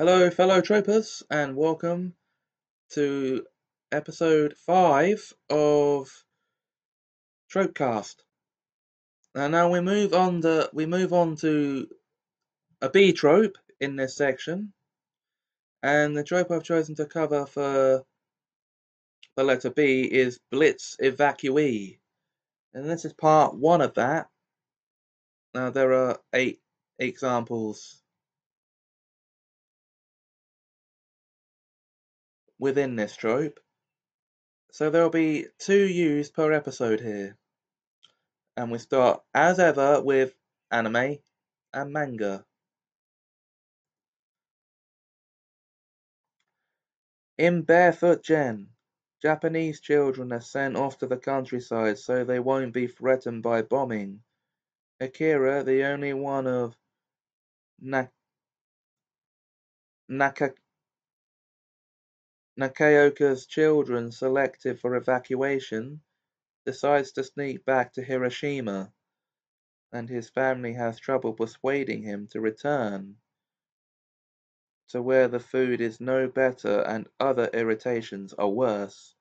Hello, fellow troopers, and welcome to episode five of Tropecast. And now we move on to we move on to a B trope in this section, and the trope I've chosen to cover for the letter B is Blitz Evacuee, and this is part one of that. Now there are eight examples within this trope. So there'll be two used per episode here. And we start, as ever, with anime and manga. In Barefoot Gen, Japanese children are sent off to the countryside so they won't be threatened by bombing. Akira, the only one of Na- Naka- Nakaoka's children selected for evacuation, decides to sneak back to Hiroshima, and his family has trouble persuading him to return to where the food is no better and other irritations are worse.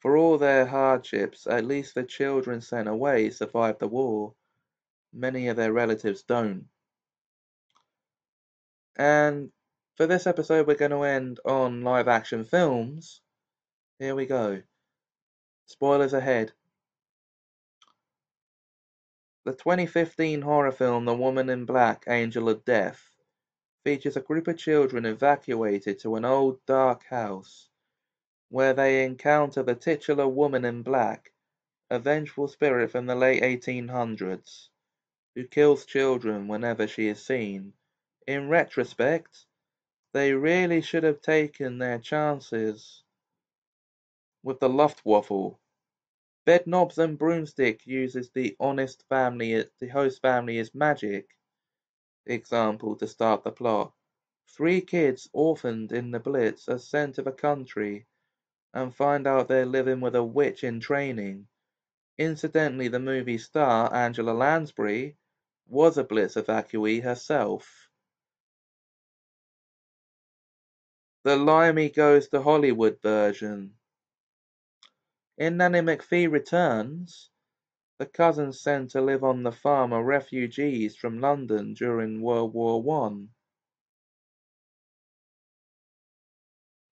For all their hardships, at least the children sent away survive the war. Many of their relatives don't. And for this episode, we're going to end on live action films. Here we go. Spoilers ahead. The 2015 horror film The Woman in Black Angel of Death features a group of children evacuated to an old dark house where they encounter the titular Woman in Black, a vengeful spirit from the late 1800s who kills children whenever she is seen. In retrospect, they really should have taken their chances with the Luftwaffe. Bedknobs and Broomstick uses the honest family, the host family is magic example to start the plot. Three kids orphaned in the Blitz are sent to the country and find out they're living with a witch in training. Incidentally, the movie star, Angela Lansbury, was a Blitz evacuee herself. The Limey Goes to Hollywood version. In Nanny McPhee Returns, the cousins sent to live on the farm are refugees from London during World War One.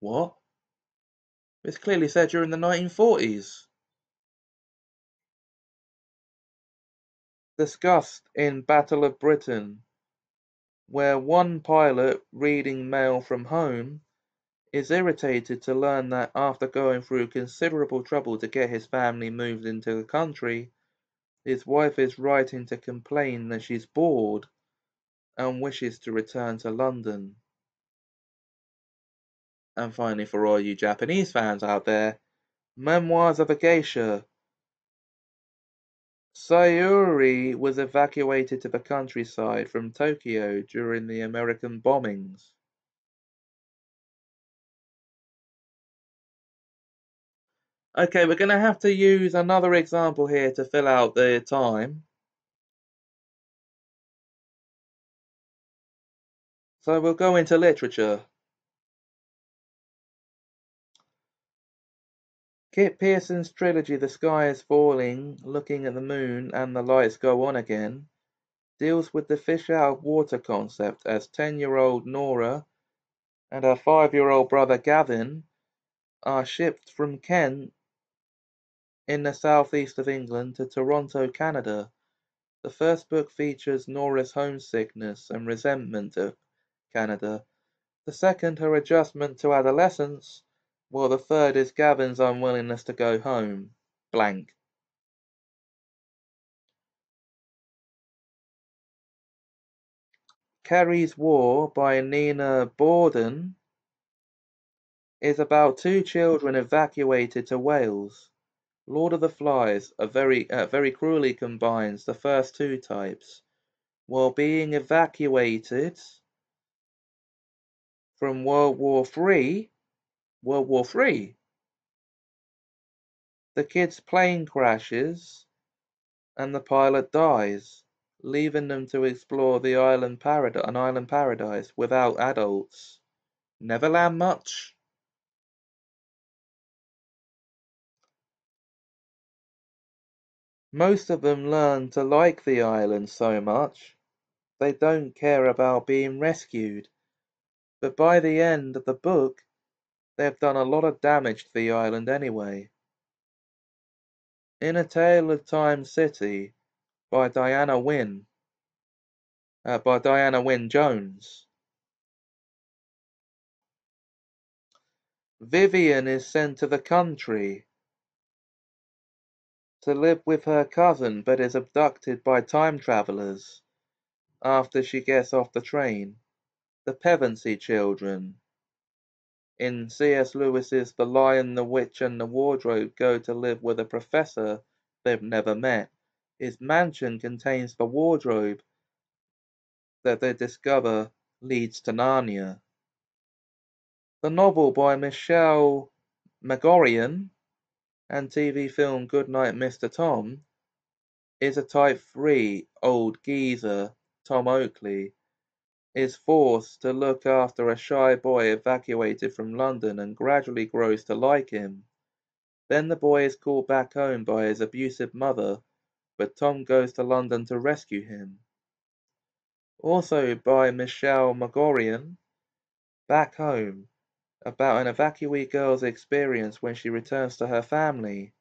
What? It's clearly said during the 1940s. Discussed in Battle of Britain, where one pilot reading mail from home is irritated to learn that after going through considerable trouble to get his family moved into the country, his wife is writing to complain that she's bored and wishes to return to London. And finally, for all you Japanese fans out there, Memoirs of a Geisha. Sayuri was evacuated to the countryside from Tokyo during the American bombings. Okay, we're going to have to use another example here to fill out the time. So we'll go into literature. Kit Pearson's trilogy The Sky is Falling, Looking at the Moon and the Lights Go On Again deals with the fish out of water concept as 10-year-old Nora and her 5-year-old brother Gavin are shipped from Kent in the southeast of England to Toronto, Canada. The first book features Nora's homesickness and resentment of Canada. The second, her adjustment to adolescence, while the third is Gavin's unwillingness to go home. Blank. Carrie's War by Nina Bawden is about two children evacuated to Wales. Lord of the Flies a very, uh, very cruelly combines the first two types. While being evacuated from World War Three, World War Three, the kid's plane crashes and the pilot dies, leaving them to explore the island paradise, an island paradise without adults. Neverland much? Most of them learn to like the island so much they don't care about being rescued, but by the end of the book they've done a lot of damage to the island anyway. In A Tale of Time City by Diana Wynne uh, by Diana Wynne Jones. Vivian is sent to the country to live with her cousin but is abducted by time travelers after she gets off the train. The Pevensie children. In C.S. Lewis's The Lion, the Witch, and the Wardrobe go to live with a professor they've never met. His mansion contains the wardrobe that they discover leads to Narnia. The novel by Michelle Magorian and TV film Goodnight Mr. Tom is a Type 3 old geezer, Tom Oakley, is forced to look after a shy boy evacuated from London and gradually grows to like him. Then the boy is called back home by his abusive mother, but Tom goes to London to rescue him. Also by Michelle Magorian, Back Home, about an evacuee girl's experience when she returns to her family,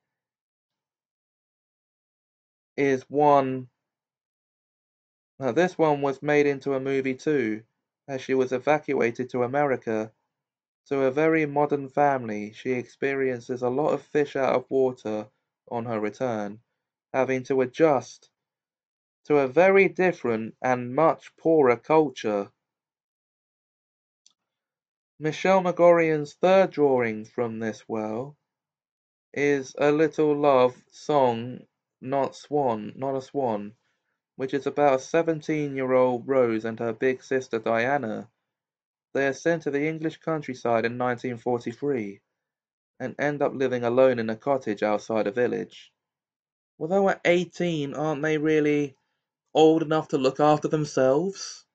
is one. Now, this one was made into a movie too, as she was evacuated to America. To a very modern family, she experiences a lot of fish out of water on her return, having to adjust to a very different and much poorer culture. Michelle Magorian's third drawing from this well is A Little Love Song Not Swan, Not a Swan, which is about a 17-year-old Rose and her big sister Diana. They are sent to the English countryside in 1943 and end up living alone in a cottage outside a village. Although at 18, aren't they really old enough to look after themselves?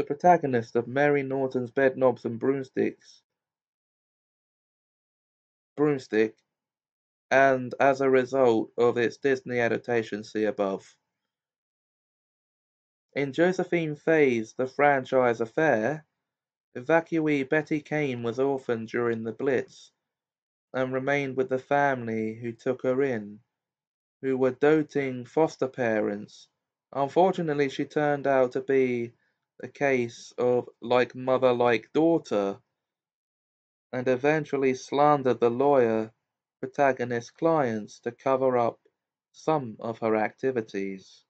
The protagonist of Mary Norton's Bedknobs and Broomsticks Broomstick and as a result of its Disney adaptation see above. In Josephine Fay's The Franchise Affair, evacuee Betty Kane was orphaned during the Blitz and remained with the family who took her in, who were doting foster parents. Unfortunately, she turned out to be a case of like mother like daughter and eventually slandered the lawyer protagonist's clients to cover up some of her activities.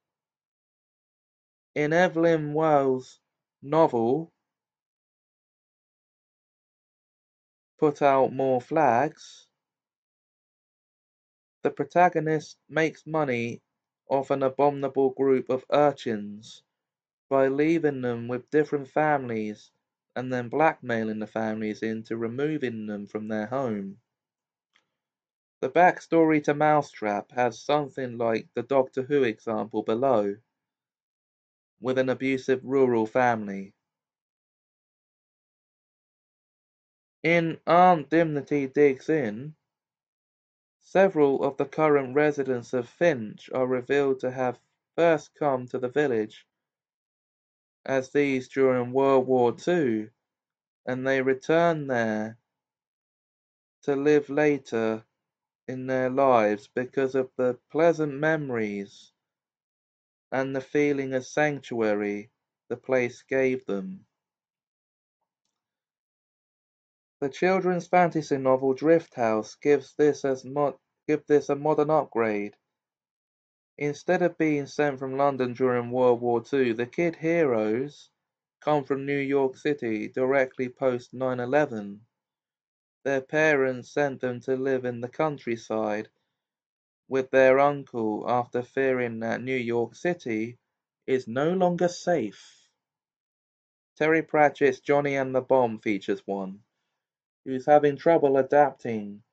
In Evelyn Waugh's novel Put Out More Flags, the protagonist makes money off an abominable group of urchins by leaving them with different families and then blackmailing the families into removing them from their home. The backstory to Mousetrap has something like the Doctor Who example below, with an abusive rural family. In Aunt Dimity Digs In, several of the current residents of Finch are revealed to have first come to the village as these during World War II, and they return there to live later in their lives because of the pleasant memories and the feeling of sanctuary the place gave them. The children's fantasy novel Drift House gives this as mod give this a modern upgrade. Instead of being sent from London during World War II, the kid heroes come from New York City directly post 9/11. Their parents sent them to live in the countryside with their uncle after fearing that New York City is no longer safe. Terry Pratchett's Johnny and the Bomb features one who's having trouble adapting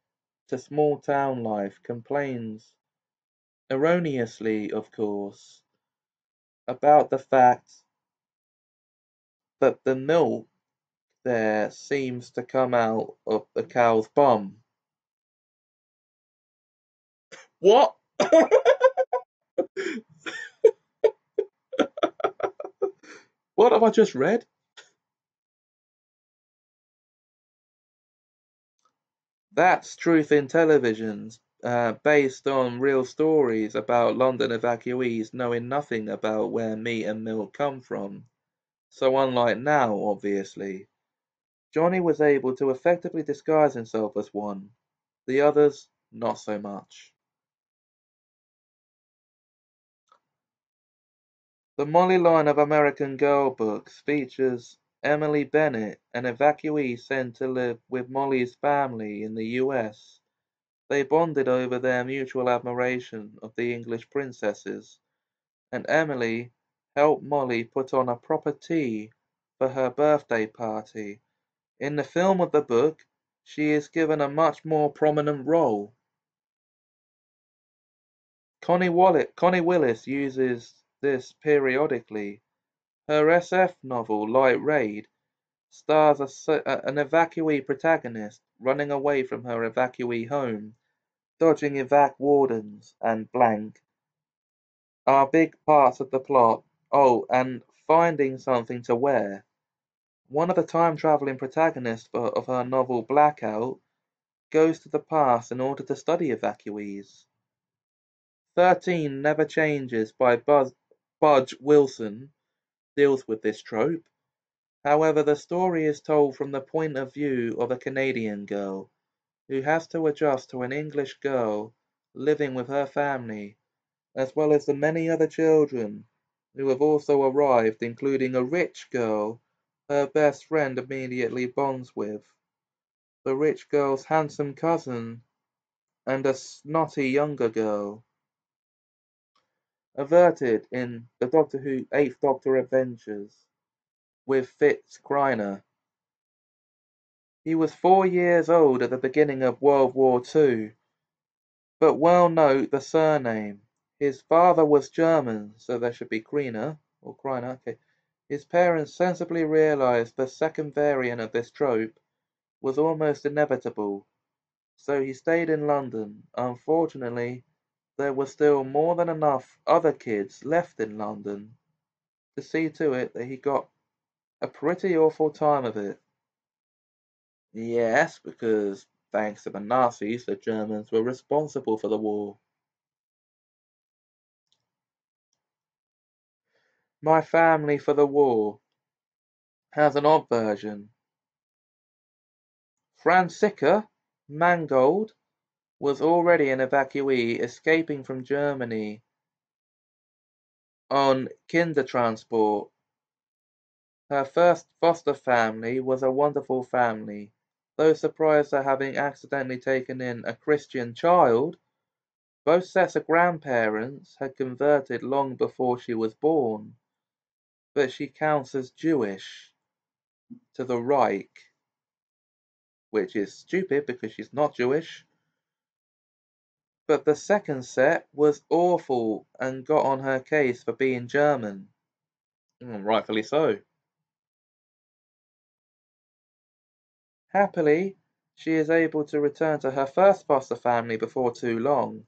to small town life complains, erroneously of course, about the fact that the milk there seems to come out of the cow's bum. What? what have I just read? That's Truth in Television's uh, based on real stories about London evacuees knowing nothing about where meat and milk come from. So unlike now, obviously, Johnny was able to effectively disguise himself as one. The others, not so much. The Molly line of American Girl books features Emily Bennett, an evacuee sent to live with Molly's family in the US. They bonded over their mutual admiration of the English princesses, and Emily helped Molly put on a proper tea for her birthday party. In the film of the book, she is given a much more prominent role. Connie, Wallet, Connie Willis uses this periodically her SF novel "Light Raid" stars an evacuee protagonist running away from her evacuee home, dodging evac wardens, and blank are big parts of the plot. Oh, and finding something to wear. One of the time-traveling protagonists of her novel Blackout goes to the past in order to study evacuees. Thirteen Never Changes by Buzz, Budge Wilson deals with this trope. However, the story is told from the point of view of a Canadian girl who has to adjust to an English girl living with her family, as well as the many other children who have also arrived, including a rich girl her best friend immediately bonds with, the rich girl's handsome cousin, and a snotty younger girl. Averted in the Doctor Who Eighth Doctor Adventures with Fitz Kreiner. He was four years old at the beginning of World War Two, but well note the surname. His father was German, so there should be Kreiner or Kreiner. Okay. His parents sensibly realized the second variant of this trope was almost inevitable, so he stayed in London. Unfortunately, there were still more than enough other kids left in London to see to it that he got a pretty awful time of it. Yes, because thanks to the Nazis, the Germans were responsible for the war. My Family for the War has an odd version. Franziska Mangold was already an evacuee escaping from Germany on Kindertransport. Her first foster family was a wonderful family. Though surprised at having accidentally taken in a Christian child, both sets of grandparents had converted long before she was born, but she counts as Jewish to the Reich, which is stupid because she's not Jewish. But the second set was awful and got on her case for being German. Mm, rightfully so. Happily, she is able to return to her first foster family before too long.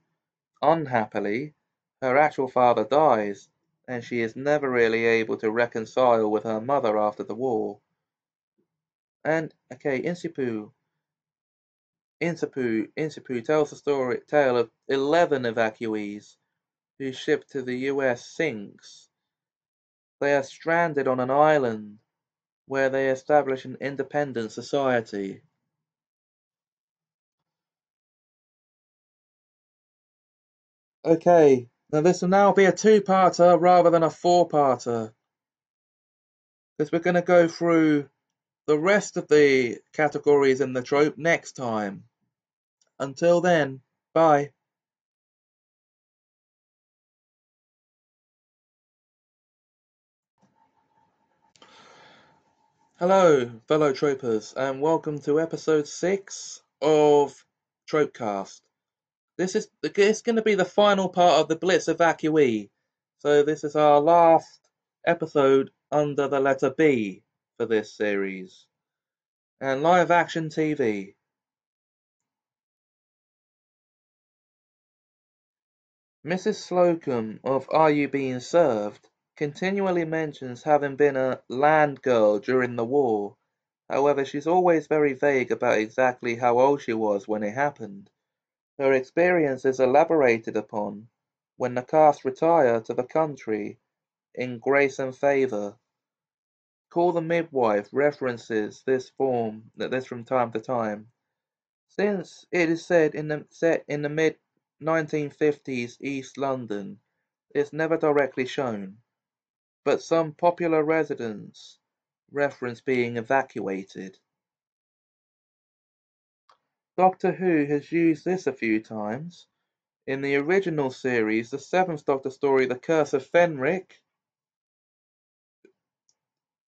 Unhappily, her actual father dies, and she is never really able to reconcile with her mother after the war. And, okay, Insipu Insipu, Insipu tells the story tale of 11 evacuees whose ship to the US sinks. They are stranded on an island where they establish an independent society. Okay, now this will now be a two-parter rather than a four-parter. Because we're going to go through the rest of the categories in the trope next time. Until then, bye. Hello, fellow tropers, and welcome to episode 6 of Tropecast. This is it's going to be the final part of the Blitz evacuee, So this is our last episode under the letter B for this series. And live action TV. Mrs. Slocombe of Are You Being Served continually mentions having been a land girl during the war. However, she's always very vague about exactly how old she was when it happened. Her experience is elaborated upon when the cast retire to the country in Grace and Favor. Call the Midwife references this form that this from time to time. Since it is said in the set in the mid 1950s East London is never directly shown, but some popular residents reference being evacuated. Doctor Who has used this a few times. In the original series, the seventh Doctor story, The Curse of Fenric,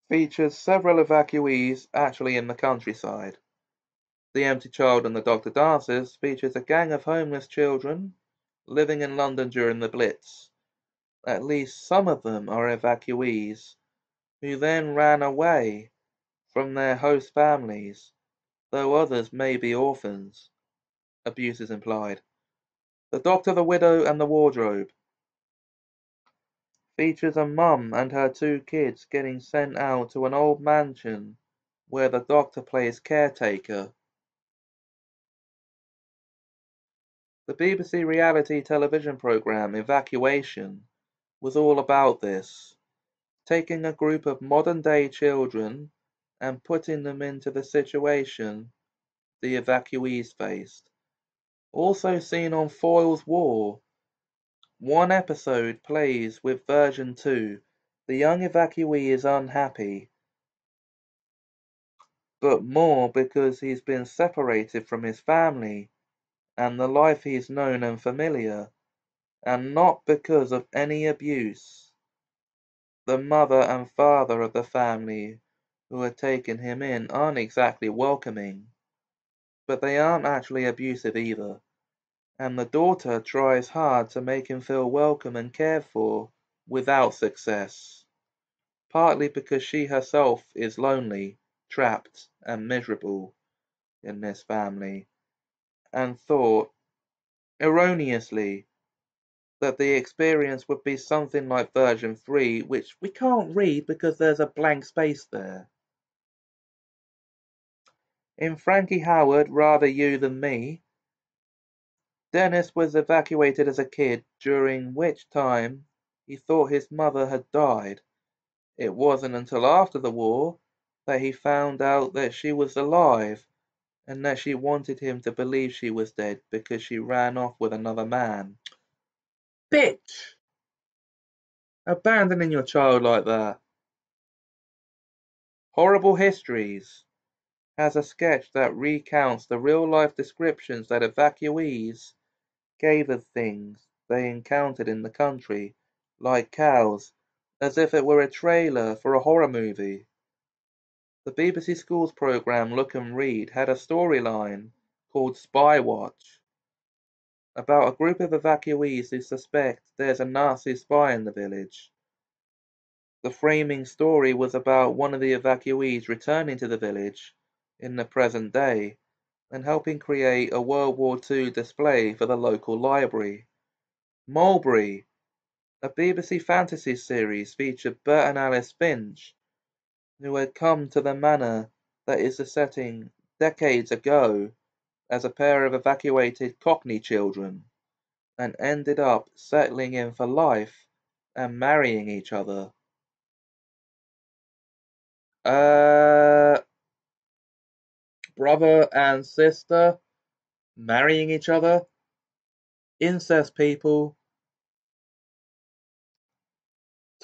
features several evacuees actually in the countryside. The Empty Child and the Doctor Dances features a gang of homeless children living in London during the Blitz. At least some of them are evacuees who then ran away from their host families, though others may be orphans. Abuse is implied. The Doctor, the Widow, and the Wardrobe features a mum and her two kids getting sent out to an old mansion where the Doctor plays caretaker The BBC reality television programme Evacuation was all about this, taking a group of modern day children and putting them into the situation the evacuees faced. Also seen on Foyle's War, one episode plays with version 2. The young evacuee is unhappy, but more because he's been separated from his family and the life he is known and familiar, and not because of any abuse. The mother and father of the family who had taken him in aren't exactly welcoming, but they aren't actually abusive either, and the daughter tries hard to make him feel welcome and cared for without success, partly because she herself is lonely, trapped, and miserable in this family and thought, erroneously, that the experience would be something like version 3, which we can't read because there's a blank space there. In Frankie Howerd, Rather You Than Me, Dennis was evacuated as a kid, during which time he thought his mother had died. It wasn't until after the war that he found out that she was alive and that she wanted him to believe she was dead because she ran off with another man. Bitch! Abandoning your child like that. Horrible Histories has a sketch that recounts the real life descriptions that evacuees gave of things they encountered in the country, like cows, as if it were a trailer for a horror movie. The BBC Schools programme Look and Read had a storyline called Spy Watch about a group of evacuees who suspect there's a Nazi spy in the village. The framing story was about one of the evacuees returning to the village in the present day and helping create a World War II display for the local library. Mulberry, a BBC fantasy series featured Bert and Alice Finch who had come to the manor that is the setting decades ago as a pair of evacuated Cockney children, and ended up settling in for life and marrying each other. Uh, brother and sister marrying each other, incest people,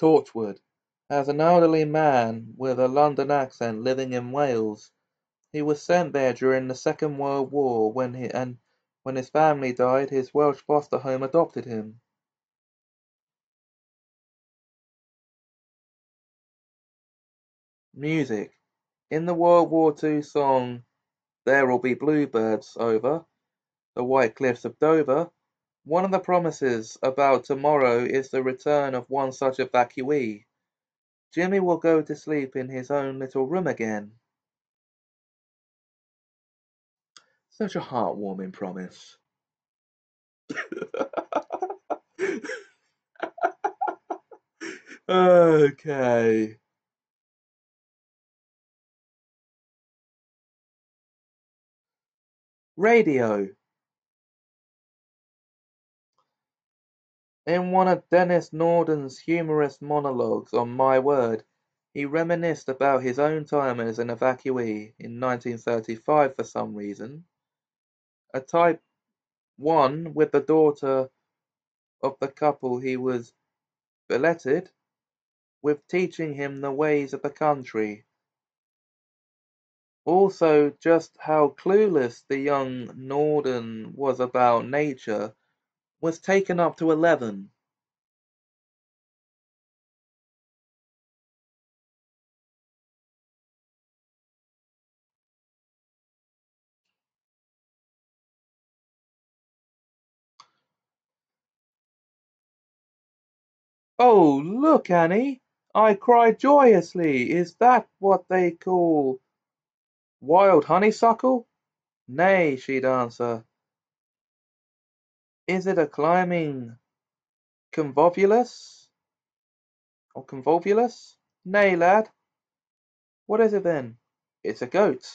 Torchwood. As an elderly man with a London accent living in Wales, he was sent there during the Second World War when he and when his family died, his Welsh foster home adopted him. Music. In the World War II song There'll Be Bluebirds over the White Cliffs of Dover, One of the promises about tomorrow is the return of one such evacuee. Jimmy will go to sleep in his own little room again. Such a heartwarming promise. okay. Radio. In one of Denis Norden's humorous monologues on My Word, he reminisced about his own time as an evacuee in 1935 for some reason. A type 1 with the daughter of the couple he was billeted with teaching him the ways of the country. Also, just how clueless the young Norden was about nature was taken up to eleven. Oh, look, Annie! I cried joyously. Is that what they call wild honeysuckle? Nay, she'd answer. Is it a climbing convolvulus? Or convolvulus? Nay, lad. What is it then? It's a goat.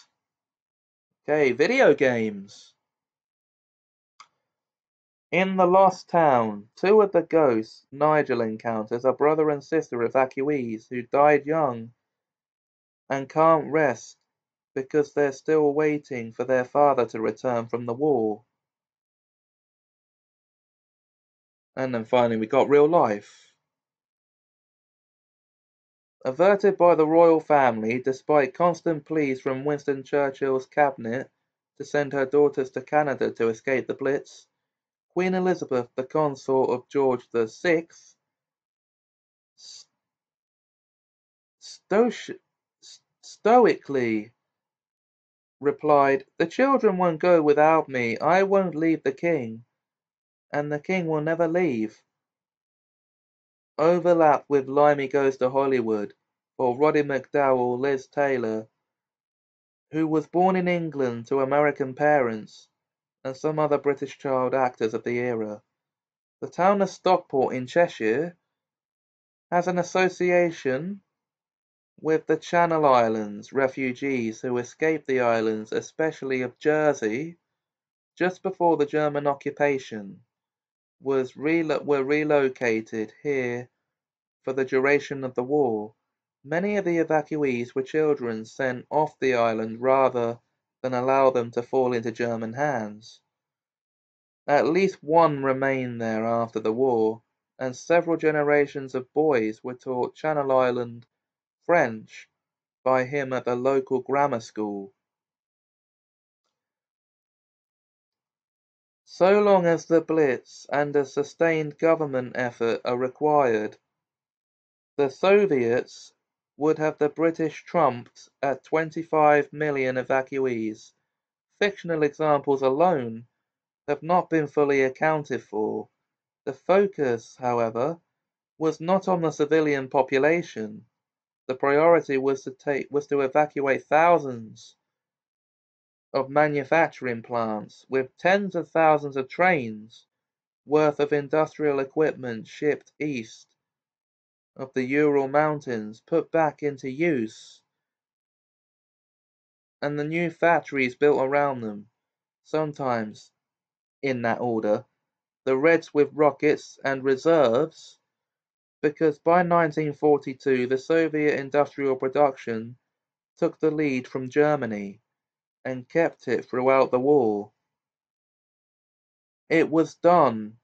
Okay, video games. In The Lost Crown, two of the ghosts Nigel encounters are brother and sister evacuees who died young and can't rest because they're still waiting for their father to return from the war. And then finally we got Real Life. Averted by the royal family, despite constant pleas from Winston Churchill's cabinet to send her daughters to Canada to escape the Blitz, Queen Elizabeth, the consort of George the Sixth, stoically replied, The children won't go without me. I won't leave the king, and the king will never leave. Overlap with Limey Goes to Hollywood, or Roddy McDowall, Liz Taylor, who was born in England to American parents and some other British child actors of the era. The town of Stockport in Cheshire has an association with the Channel Islands refugees who escaped the islands, especially of Jersey, just before the German occupation, was relo were relocated here for the duration of the war. Many of the evacuees were children sent off the island rather than allow them to fall into German hands. At least one remained there after the war, and several generations of boys were taught Channel Island French by him at the local grammar school. So long as the Blitz and a sustained government effort are required, the Soviets would have the British trumped at 25 million evacuees. Fictional examples alone have not been fully accounted for. The focus, however, was not on the civilian population. The priority was to take was to evacuate thousands of manufacturing plants with tens of thousands of trains worth of industrial equipment shipped east of the Ural Mountains put back into use, and the new factories built around them, sometimes in that order, the Reds with rockets and reserves, because by 1942 the Soviet industrial production took the lead from Germany and kept it throughout the war. It was done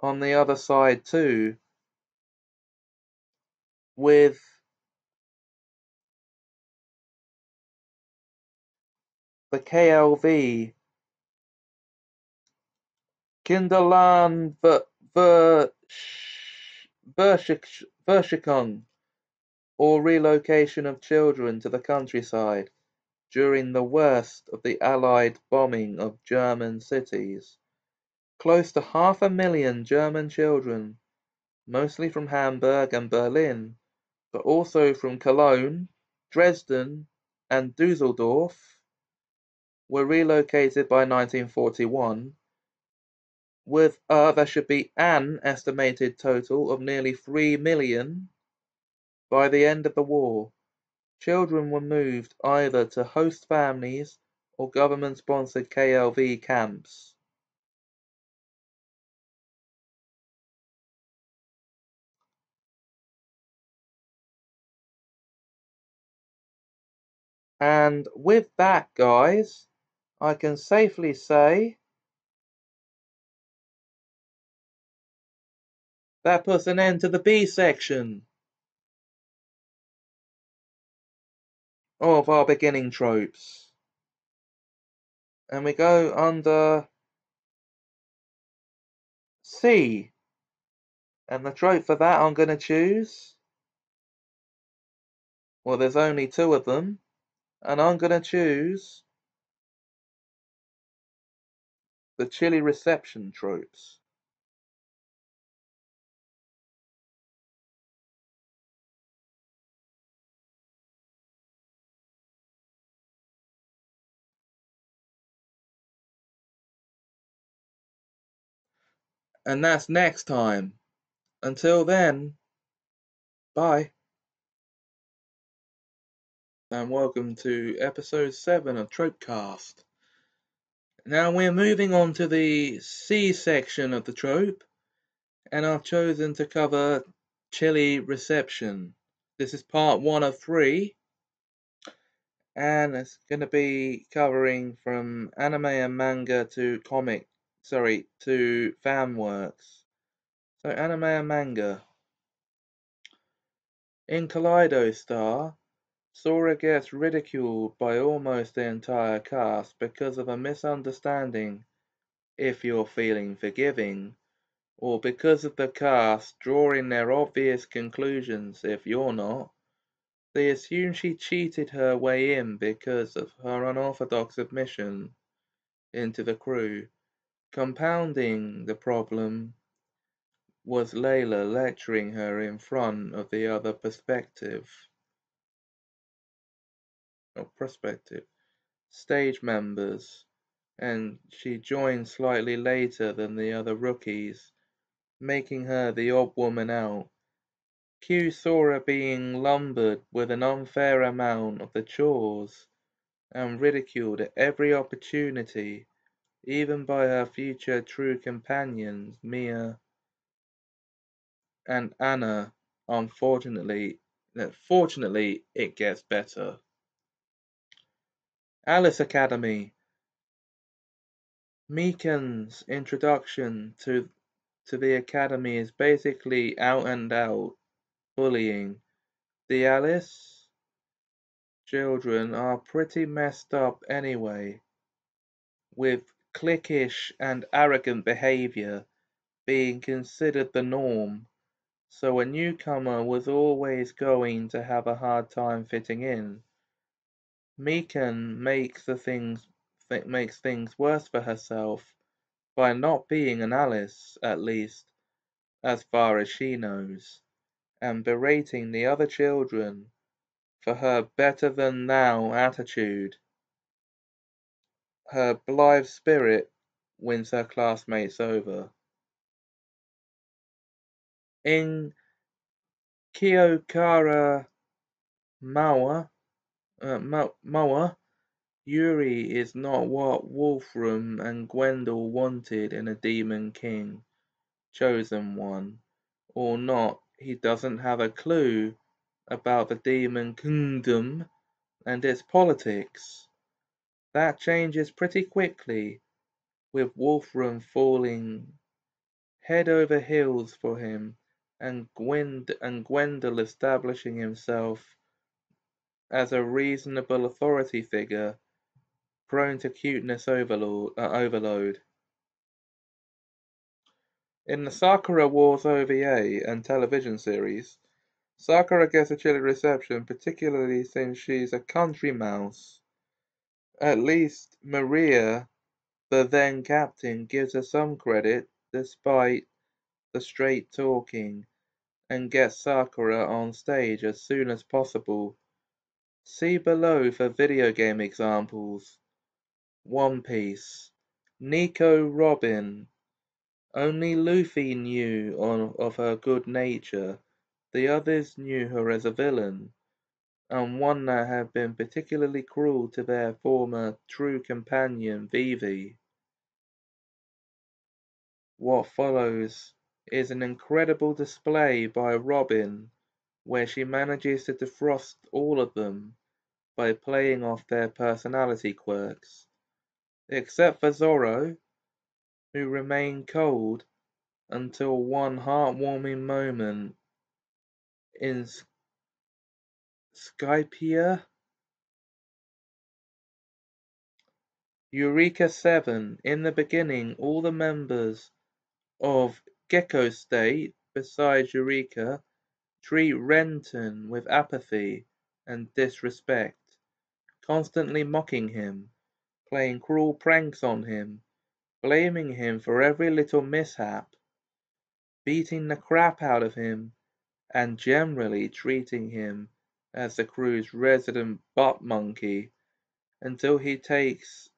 on the other side too with the KLV Kinderland Verschickung or relocation of children to the countryside during the worst of the Allied bombing of German cities. Close to half a million German children, mostly from Hamburg and Berlin, but also from Cologne, Dresden, and Dusseldorf, were relocated by 1941, with uh, there should be an estimated total of nearly 3 million by the end of the war. Children were moved either to host families or government-sponsored KLV camps. And with that, guys, I can safely say that puts an end to the B section of our beginning tropes. And we go under C. And the trope for that I'm going to choose. Well, there's only two of them and I'm going to choose the chilly reception tropes. And that's next time. Until then, bye and welcome to episode 7 of Tropecast. Now we're moving on to the C section of the trope, and I've chosen to cover chilly reception. This is part 1 of 3, and it's going to be covering from anime and manga to comic, sorry, to fan works. So anime and manga. In Kaleido Star, Sora gets ridiculed by almost the entire cast because of a misunderstanding, if you're feeling forgiving, or because of the cast drawing their obvious conclusions if you're not. They assume she cheated her way in because of her unorthodox admission into the crew. Compounding the problem was Layla lecturing her in front of the other perspective prospective stage members, and she joined slightly later than the other rookies, making her the odd woman out. Q saw her being lumbered with an unfair amount of the chores and ridiculed at every opportunity, even by her future true companions, Mia and Anna. Unfortunately, fortunately, it gets better. Alice Academy Mikan's introduction to to the academy is basically out and out bullying. The Alice children are pretty messed up anyway, with cliquish and arrogant behavior being considered the norm, so a newcomer was always going to have a hard time fitting in. Mikan makes the things th makes things worse for herself by not being an Alice, at least, as far as she knows, and berating the other children for her better-than-thou attitude. Her blithe spirit wins her classmates over. In Kyokara Mawa, uh, Moa, Yuri is not what Wolfram and Gwendal wanted in a Demon King, chosen one, or not, he doesn't have a clue about the Demon Kingdom and its politics. That changes pretty quickly, with Wolfram falling head over heels for him and Gwend and Gwendal establishing himself as a reasonable authority figure prone to cuteness overload. Uh, overload. In the Sakura Wars OVA and television series, Sakura gets a chilly reception, particularly since she's a country mouse. At least Maria the then captain gives her some credit despite the straight talking and gets Sakura on stage as soon as possible. See below for video game examples. One Piece. Nico Robin. Only Luffy knew of her good nature. The others knew her as a villain, and one that had been particularly cruel to their former true companion Vivi. What follows is an incredible display by Robin where she manages to defrost all of them by playing off their personality quirks, except for Zoro, who remained cold until one heartwarming moment in Skypiea. Eureka 7 In the beginning, all the members of Gekkostate, besides Eureka, treat Renton with apathy and disrespect, constantly mocking him, playing cruel pranks on him, blaming him for every little mishap, beating the crap out of him, and generally treating him as the crew's resident butt monkey until he takes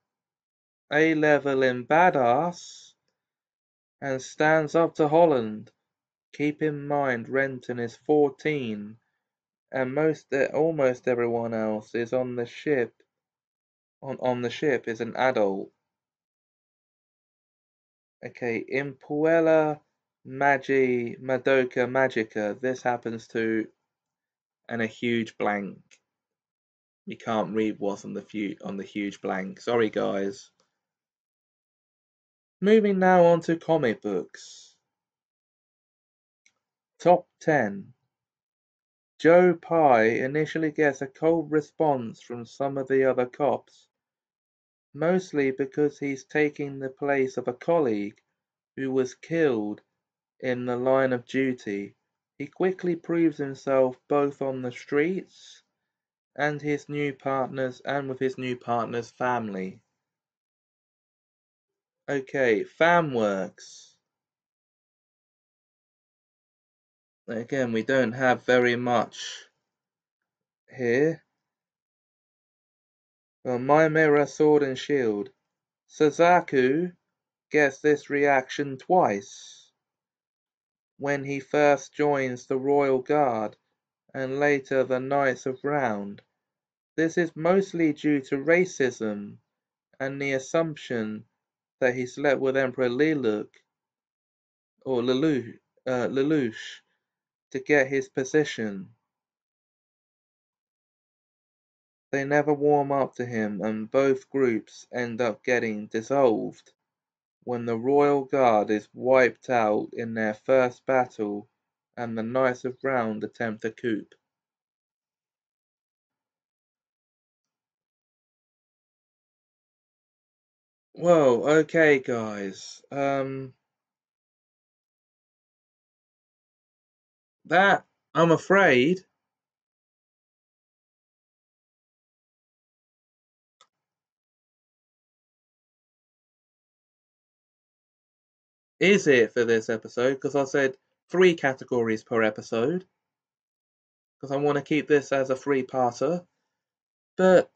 A level in badass and stands up to Holland. Keep in mind Renton is 14 and most almost everyone else is on the ship on, on the ship is an adult. Okay, in Puella Magi Madoka Magica, this happens to and a huge blank. You can't read what's on the on the huge blank. Sorry guys. Moving now on to comic books. Top 10. Joe Pye initially gets a cold response from some of the other cops, mostly because he's taking the place of a colleague who was killed in the line of duty. He quickly proves himself both on the streets and his new partners and with his new partner's family. Okay, FanWorks. Again, we don't have very much here. Well, My Mirror Sword and Shield. Suzaku gets this reaction twice. When he first joins the Royal Guard and later the Knights of Round. This is mostly due to racism and the assumption that he slept with Emperor Lelouch or Lelouch, uh, Lelouch to get his position. They never warm up to him and both groups end up getting dissolved when the Royal Guard is wiped out in their first battle and the Knights of Round attempt a coup. Whoa, okay guys. Um that I'm afraid is it for this episode because I said three categories per episode because I want to keep this as a free parter. But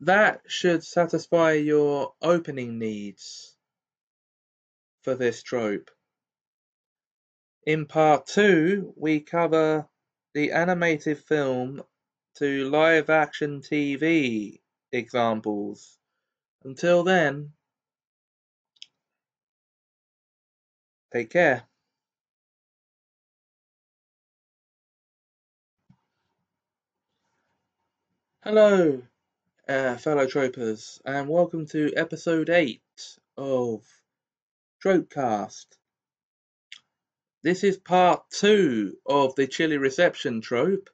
that should satisfy your opening needs for this trope. In part two, we cover the animated film to live action TV examples. Until then, take care. Hello, uh, fellow tropers, and welcome to episode 8 of Tropecast. This is part 2 of the chilly reception trope,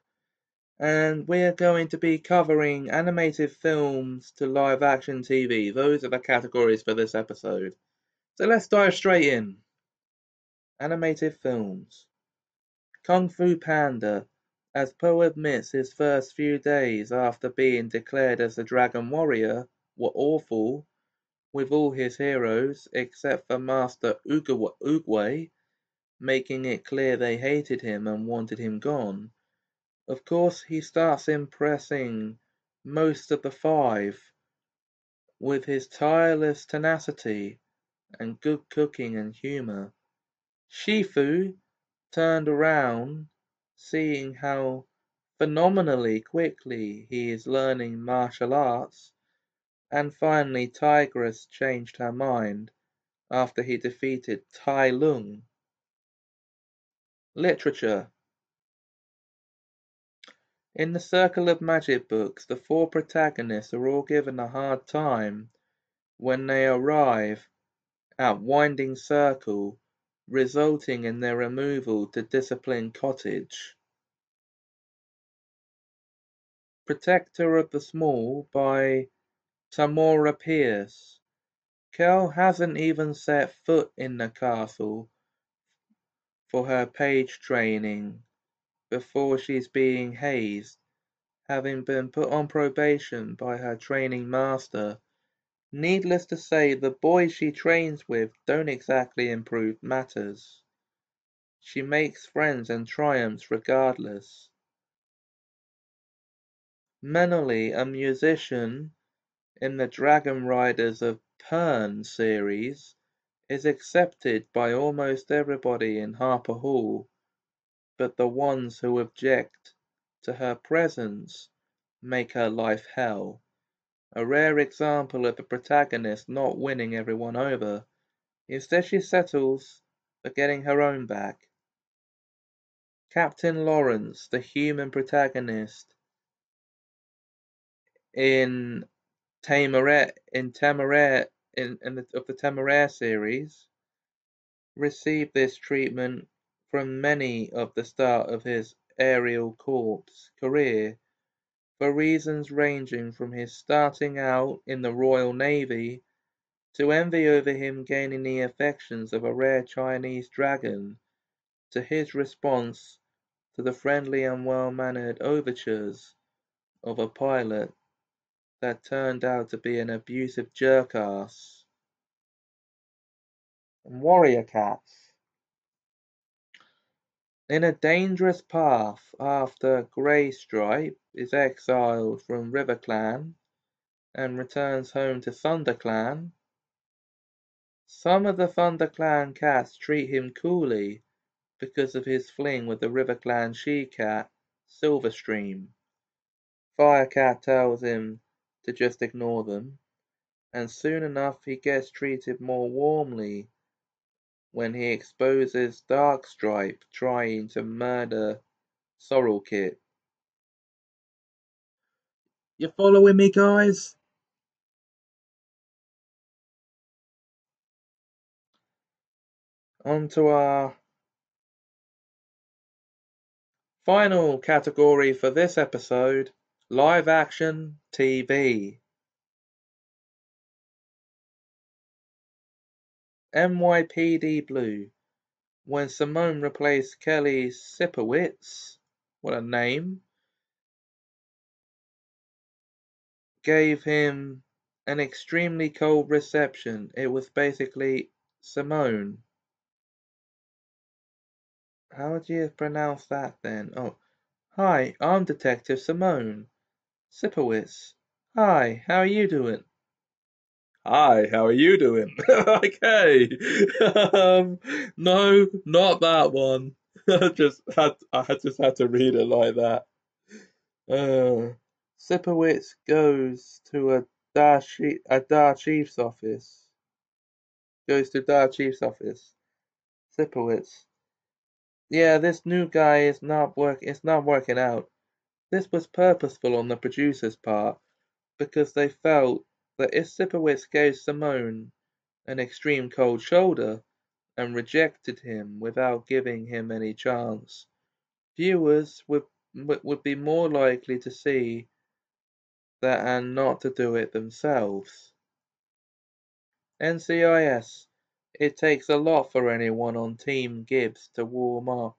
and we're going to be covering animated films to live action TV. Those are the categories for this episode. So let's dive straight in. Animated films Kung Fu Panda as Po admits his first few days after being declared as the Dragon Warrior were awful, with all his heroes except for Master Oogway, making it clear they hated him and wanted him gone. Of course, he starts impressing most of the five with his tireless tenacity and good cooking and humor. Shifu turned around, seeing how phenomenally quickly he is learning martial arts, and finally Tigress changed her mind after he defeated Tai Lung. Literature In the Circle of Magic books, the four protagonists are all given a hard time when they arrive at Winding Circle, resulting in their removal to Discipline Cottage. Protector of the Small by Tamora Pierce. Kel hasn't even set foot in the castle for her page training before she's being hazed, having been put on probation by her training master. Needless to say, the boys she trains with don't exactly improve matters. She makes friends and triumphs regardless. Menolly, a musician in the Dragon Riders of Pern series, is accepted by almost everybody in Harper Hall but the ones who object to her presence make her life hell. A rare example of the protagonist not winning everyone over. Instead, she settles for getting her own back. Captain Lawrence, the human protagonist in Temeraire, in Temeraire, in, in the, of the Temeraire series, received this treatment from many of the start of his aerial corps career, for reasons ranging from his starting out in the Royal Navy to envy over him gaining the affections of a rare Chinese dragon, to his response to the friendly and well-mannered overtures of a pilot that turned out to be an abusive jerkass. Warrior Cats in a dangerous path after Graystripe is exiled from RiverClan and returns home to ThunderClan, some of the ThunderClan cats treat him coolly because of his fling with the RiverClan she-cat, Silverstream. Firecat tells him to just ignore them, and soon enough he gets treated more warmly when he exposes Darkstripe trying to murder Sorrelkit. You following me, guys? On to our final category for this episode live action TV. NYPD Blue, when Simone replaced Kelly Sipowicz, what a name, gave him an extremely cold reception. It was basically Simone. How would you pronounce that then? Oh, hi, I'm Detective Simone. Sipowicz. Hi, how are you doing? Hi, how are you doing? okay. um, no, not that one. I just had I just had to read it like that. Uh, Sipowicz goes to a Dar a Dar Chief's office. Goes to Dar Chief's office. Sipowicz. Yeah, this new guy is not work. It's not working out. This was purposeful on the producer's part because they felt that if Sipowicz gave Simone an extreme cold shoulder and rejected him without giving him any chance, viewers would would be more likely to see that and not to do it themselves. NCIS. It takes a lot for anyone on Team Gibbs to warm up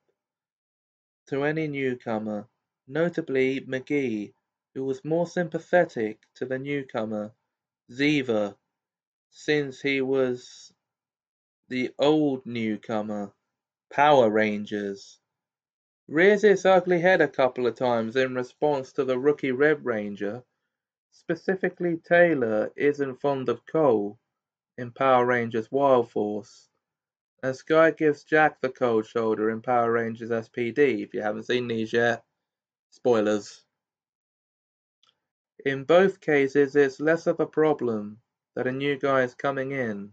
to any newcomer, notably McGee, who was more sympathetic to the newcomer Ziva since he was the old newcomer, Power Rangers. Rears its ugly head a couple of times in response to the rookie Red Ranger. Specifically, Taylor isn't fond of Cole in Power Rangers Wild Force. And Sky gives Jack the cold shoulder in Power Rangers SPD. If you haven't seen these yet, spoilers. In both cases, it's less of a problem that a new guy is coming in,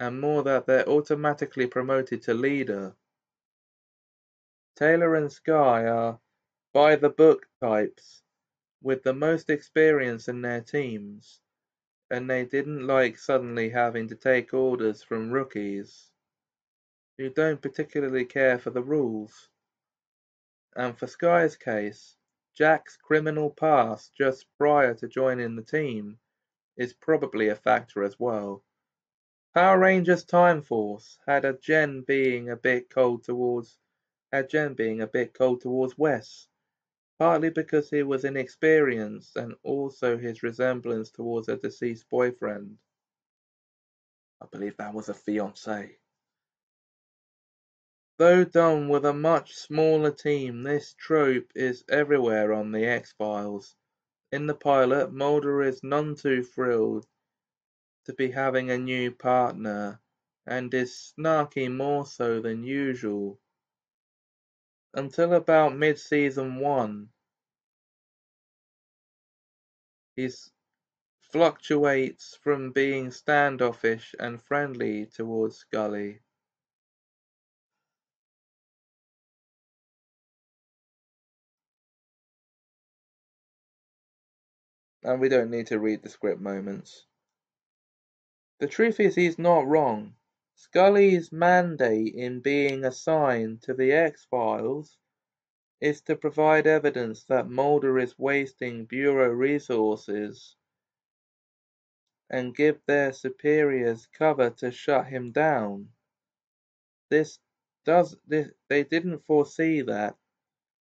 and more that they're automatically promoted to leader. Taylor and Sky are by the book types with the most experience in their teams, and they didn't like suddenly having to take orders from rookies who don't particularly care for the rules. And for Sky's case, Jack's criminal past just prior to joining the team is probably a factor as well. Power Rangers Time Force had a Jen being a bit cold towards had Jen being a bit cold towards Wes, partly because he was inexperienced and also his resemblance towards a deceased boyfriend. I believe that was a fiance. Though done with a much smaller team, this trope is everywhere on The X-Files. In the pilot, Mulder is none too thrilled to be having a new partner, and is snarky more so than usual. Until about mid-season one, he fluctuates from being standoffish and friendly towards Scully. And we don't need to read the script moments. The truth is he's not wrong. Scully's mandate in being assigned to the X-Files is to provide evidence that Mulder is wasting Bureau resources and give their superiors cover to shut him down. This does this, they didn't foresee that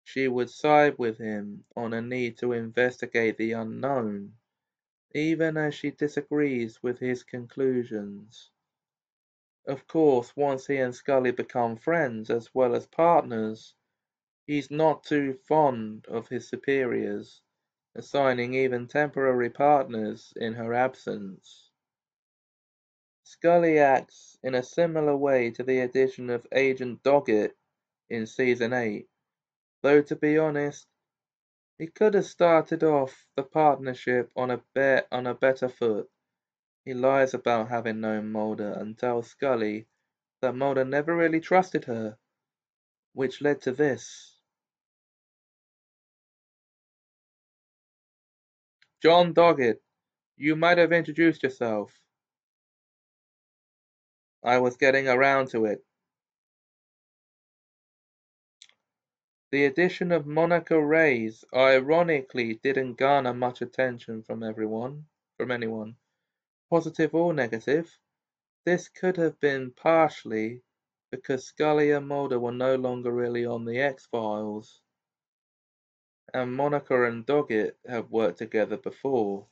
she would side with him on a need to investigate the unknown, even as she disagrees with his conclusions. Of course, once he and Scully become friends as well as partners, he's not too fond of his superiors, assigning even temporary partners in her absence. Scully acts in a similar way to the addition of Agent Doggett in season 8, Though to be honest, he could have started off the partnership on a bet on a better foot. He lies about having known Mulder and tells Scully that Mulder never really trusted her, which led to this. John Doggett, you might have introduced yourself. I was getting around to it. The addition of Monica Reyes ironically didn't garner much attention from everyone, from anyone, positive or negative. This could have been partially because Scully and Mulder were no longer really on the X-Files, and Monica and Doggett have worked together before.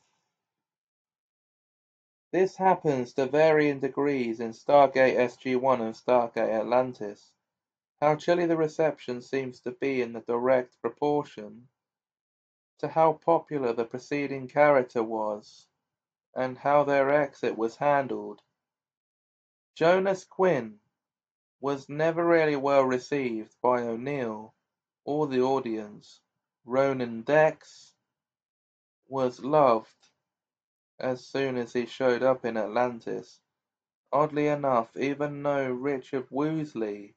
This happens to varying degrees in Stargate SG-1 and Stargate Atlantis. How chilly the reception seems to be in the direct proportion to how popular the preceding character was, and how their exit was handled. Jonas Quinn was never really well received by O'Neill or the audience. Ronan Dex was loved as soon as he showed up in Atlantis. Oddly enough, even though Richard Woolsey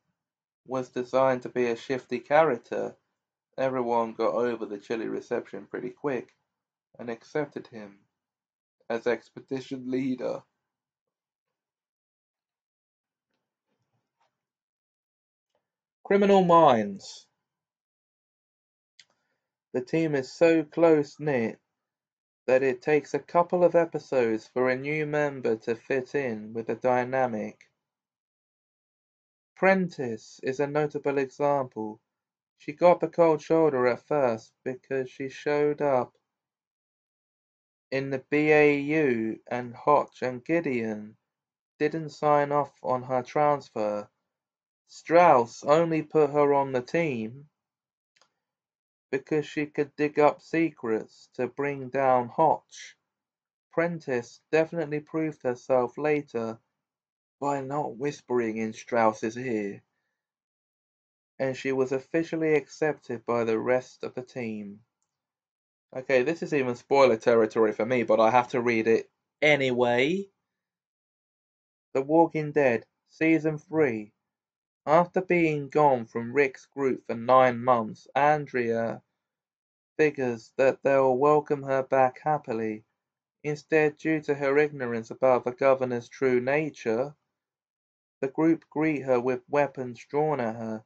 was designed to be a shifty character, everyone got over the chilly reception pretty quick and accepted him as expedition leader. Criminal Minds. The team is so close knit that it takes a couple of episodes for a new member to fit in with the dynamic Prentiss is a notable example. She got the cold shoulder at first because she showed up in the BAU and Hotch and Gideon didn't sign off on her transfer. Strauss only put her on the team because she could dig up secrets to bring down Hotch. Prentiss definitely proved herself later by not whispering in Strauss's ear, and she was officially accepted by the rest of the team. Okay, this is even spoiler territory for me, but I have to read it anyway. The Walking Dead, Season 3. After being gone from Rick's group for nine months, Andrea figures that they'll welcome her back happily. Instead, due to her ignorance about the governor's true nature, the group greet her with weapons drawn at her,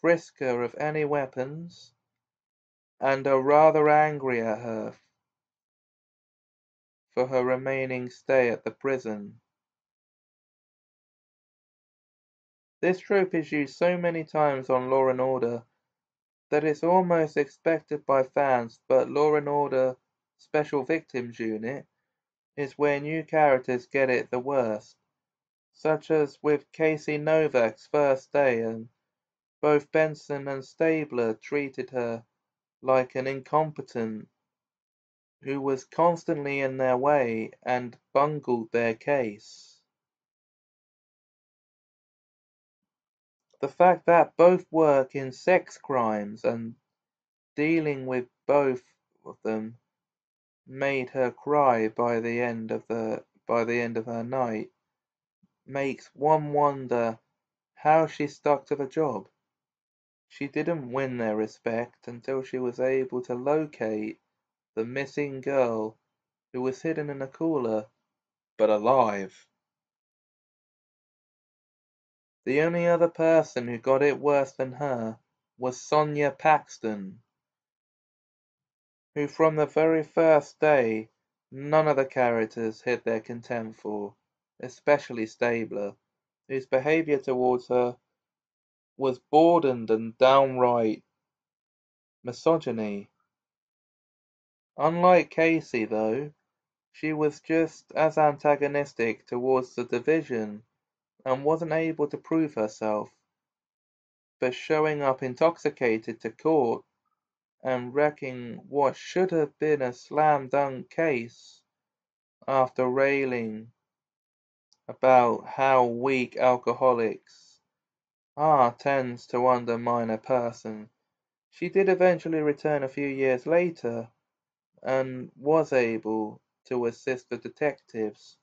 frisk her of any weapons, and are rather angry at her for her remaining stay at the prison. This trope is used so many times on Law and Order that it's almost expected by fans, but Law and Order Special Victims Unit is where new characters get it the worst, such as with Casey Novak's first day and both Benson and Stabler treated her like an incompetent who was constantly in their way and bungled their case. The fact that both work in sex crimes and dealing with both of them made her cry by the end of the by the end of her night makes one wonder how she stuck to the job. She didn't win their respect until she was able to locate the missing girl who was hidden in a cooler, but alive. The only other person who got it worse than her was Sonya Paxton, who from the very first day none of the characters hid their contempt for, especially Stabler, whose behaviour towards her was broadened and downright misogyny. Unlike Casey, though, she was just as antagonistic towards the division and wasn't able to prove herself, but showing up intoxicated to court and wrecking what should have been a slam dunk case after railing about how weak alcoholics are tends to undermine a person. She did eventually return a few years later, and was able to assist the detectives,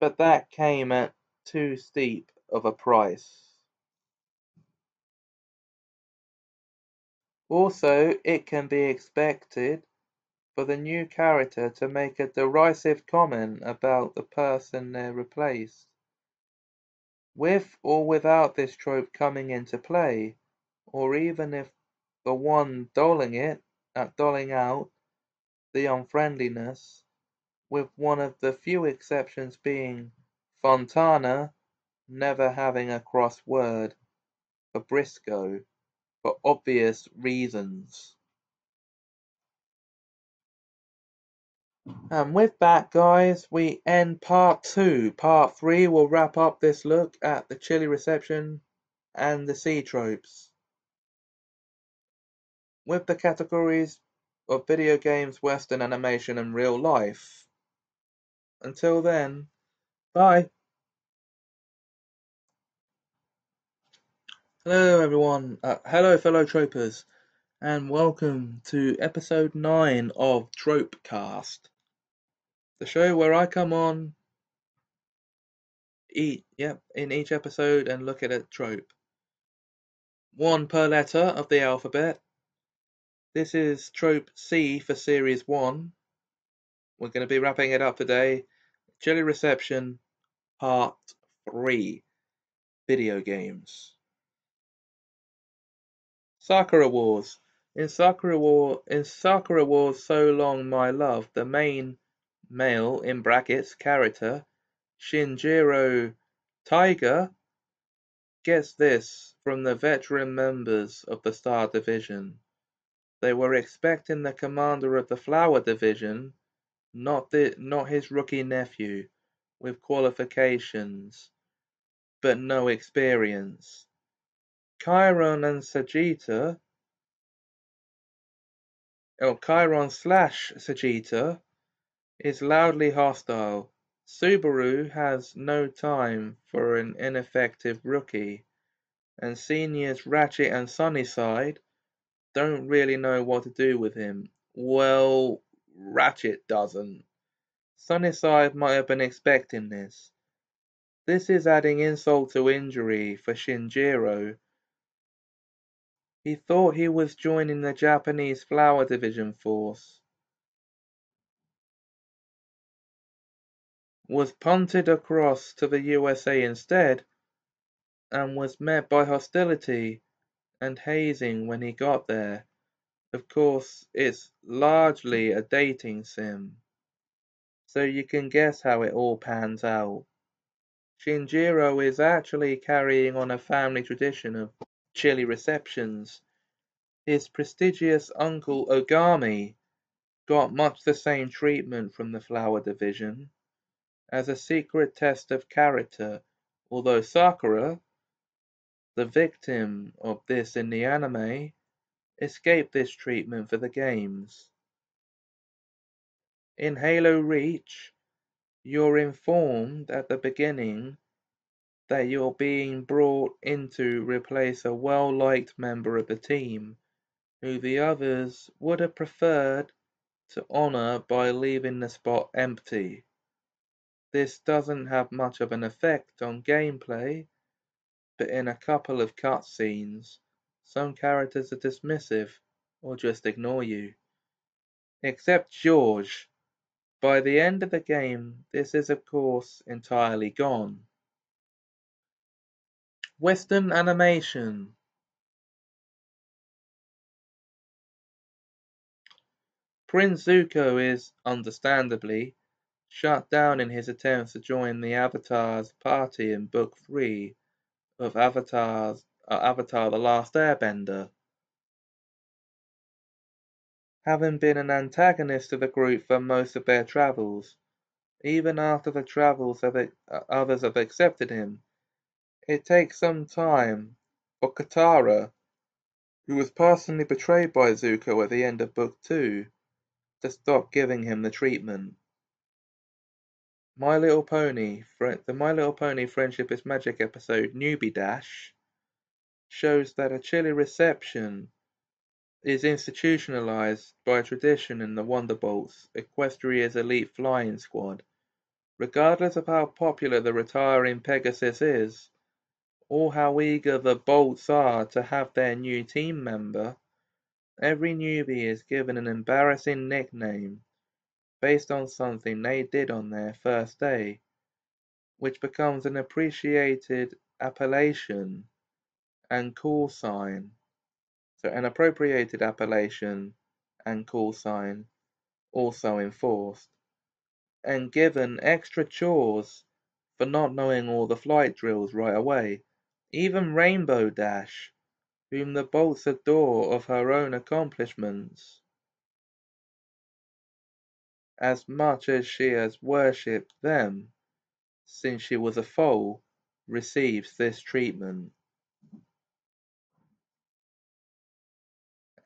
but that came at too steep of a price. Also, it can be expected for the new character to make a derisive comment about the person they replaced. With or without this trope coming into play, or even if the one doling it, at doling out, the unfriendliness, with one of the few exceptions being Fontana never having a cross word for Briscoe for obvious reasons. And with that, guys, we end part two. Part three will wrap up this look at the chilly reception and the sea tropes. With the categories of video games, Western animation, and real life. Until then, bye. Hello, everyone. Uh, hello, fellow tropers, and welcome to episode 9 of Tropecast the show where I come on each yep in each episode and look at a trope. One per letter of the alphabet. This is trope C for series one. We're going to be wrapping it up today. Chilly Reception, part three. Video games. Sakura Wars. In Sakura War in Sakura Wars So Long My Love, the main male in brackets character Shinjiro Taiga gets this from the veteran members of the Star Division. They were expecting the commander of the Flower Division, not the not his rookie nephew, with qualifications, but no experience. Chiron and Sagitta, or Chiron slash Sagitta, is loudly hostile. Subaru has no time for an ineffective rookie, and seniors Ratchet and Sunnyside don't really know what to do with him. Well, Ratchet doesn't. Sunnyside might have been expecting this. This is adding insult to injury for Shinjiro. He thought he was joining the Japanese Flower Division force. Was punted across to the USA instead and was met by hostility and hazing when he got there. Of course, it's largely a dating sim, so you can guess how it all pans out. Shinjiro is actually carrying on a family tradition of chilly receptions. His prestigious uncle Ogami got much the same treatment from the flower division as a secret test of character, although Sakura, the victim of this in the anime, escaped this treatment for the games. In Halo Reach, you're informed at the beginning that you're being brought in to replace a well-liked member of the team, who the others would have preferred to honor by leaving the spot empty. This doesn't have much of an effect on gameplay, but in a couple of cutscenes, some characters are dismissive or just ignore you. Except George, by the end of the game, this is of course entirely gone. Western animation Prince Zuko is, understandably, shut down in his attempts to join the Avatar's party in Book 3 of Avatar's, uh, Avatar The Last Airbender having been an antagonist to the group for most of their travels, even after the travels have, uh, others have accepted him. It takes some time for Katara, who was personally betrayed by Zuko at the end of Book 2, to stop giving him the treatment. My Little Pony, the My Little Pony Friendship is Magic episode Newbie Dash shows that a chilly reception is institutionalized by tradition in the Wonderbolts, Equestria's elite flying squad. Regardless of how popular the retiring Pegasus is, or how eager the Bolts are to have their new team member, every newbie is given an embarrassing nickname based on something they did on their first day, which becomes an appreciated appellation and call sign so an appropriated appellation and call sign also enforced, and given extra chores for not knowing all the flight drills right away. Even Rainbow Dash, whom the Bolts adore of her own accomplishments, as much as she has worshipped them since she was a foal, receives this treatment.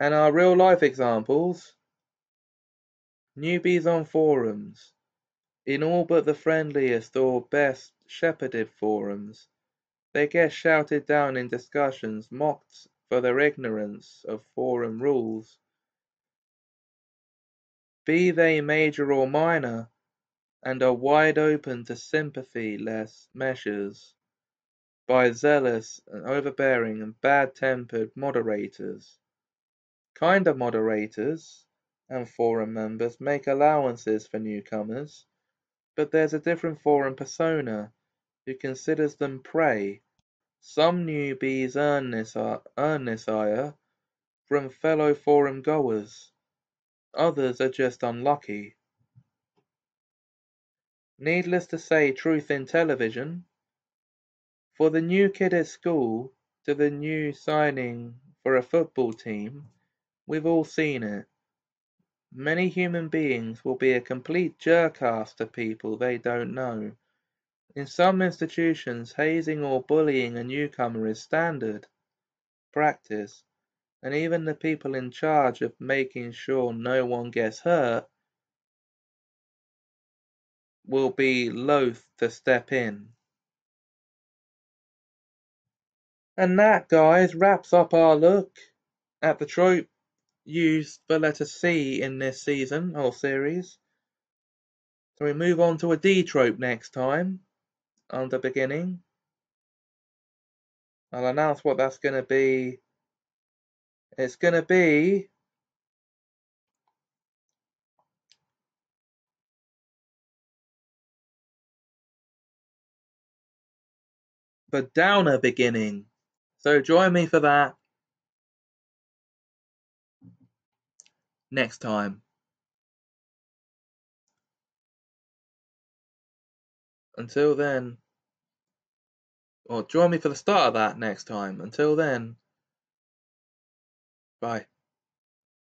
And our real life examples newbies on forums. In all but the friendliest or best shepherded forums, they get shouted down in discussions, mocked for their ignorance of forum rules. Be they major or minor, and are wide open to sympathy-less measures by zealous and overbearing and bad-tempered moderators. Kinder moderators and forum members make allowances for newcomers, but there's a different forum persona who considers them prey. Some newbies earn this, earn this ire from fellow forum goers, others are just unlucky. Needless to say truth in television, for the new kid at school to the new signing for a football team, We've all seen it. Many human beings will be a complete jerk-ass to people they don't know. In some institutions, hazing or bullying a newcomer is standard practice, and even the people in charge of making sure no one gets hurt will be loath to step in. And that, guys, wraps up our look at the trope used the letter C in this season or series. So we move on to a D trope next time on the beginning. I'll announce what that's going to be. It's going to be the downer beginning. So join me for that next time. Until then, or join me for the start of that next time. Until then, bye.